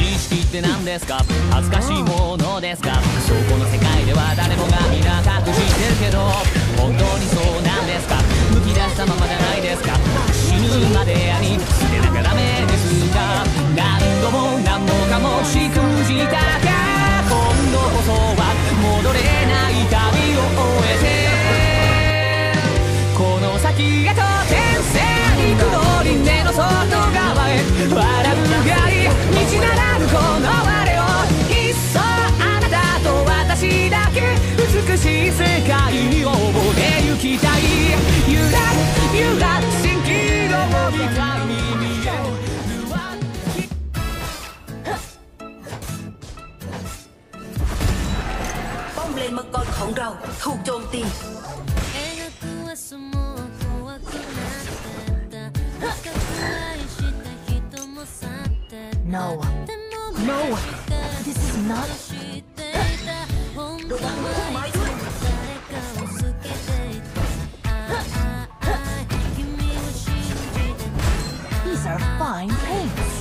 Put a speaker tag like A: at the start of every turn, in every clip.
A: 自意識って何ですか？恥ずかしいものですか？そこの世界では誰もが皆隠してるけど本当にそうなんですか？むき出したままじゃないですか？死ぬまでに捨てなきゃダメですか何度も何もかもしくじたか。今度こそは戻れない旅を終えてこの先へと転生肉の輪廻の外側へ笑うが
B: มังกรของเราถูกโจมตีโน่โน่
C: this is
D: not
C: These are fine paints.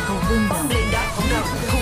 C: Painting is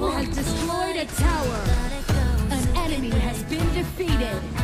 D: Team has destroyed a tower. An enemy has been defeated.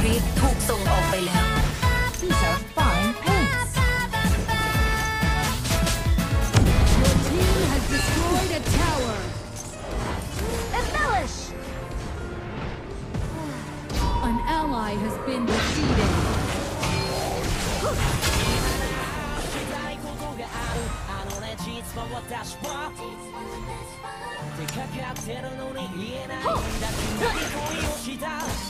B: ซูเปอร์ครีปถูกส่งออกไปแล้ว
C: These are fine paints.
D: Your team has destroyed a tower. Embellish! An ally has been defeated.
A: た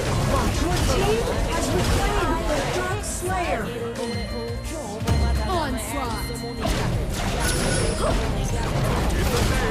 D: Onslaught! Legendary!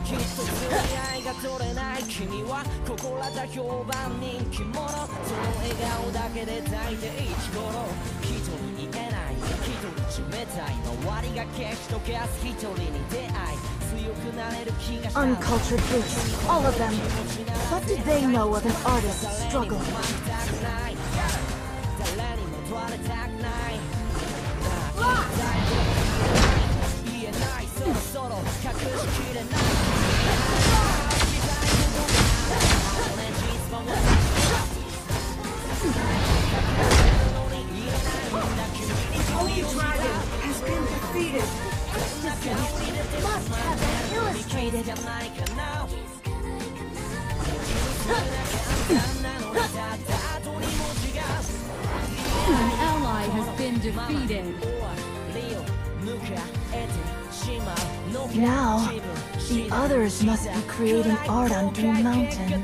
A: きっと釣り合いが取れない君は心こら評判人気者その笑顔だけで抱いて生頃人に言えない人にたい周りが消しとけやす一人に出会い
C: Uncultured brutes, all of them. What did they know of an artist's struggle?
A: 言え実は
C: dragon has been defeated.
D: An ally has been defeated.
C: Now, the others must be creating art on Dream Mountain.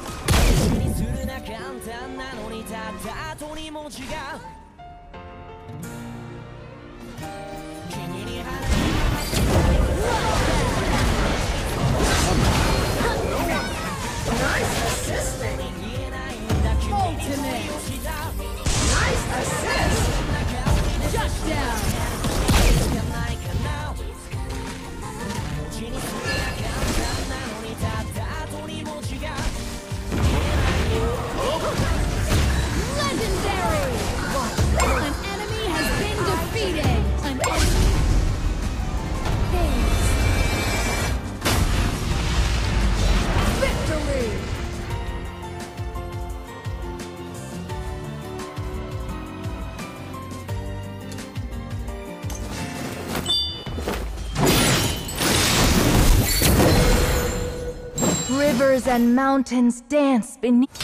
C: するな簡単なのにたった後
D: に文字が君に話ナイスアシスト
C: Rivers and mountains dance beneath.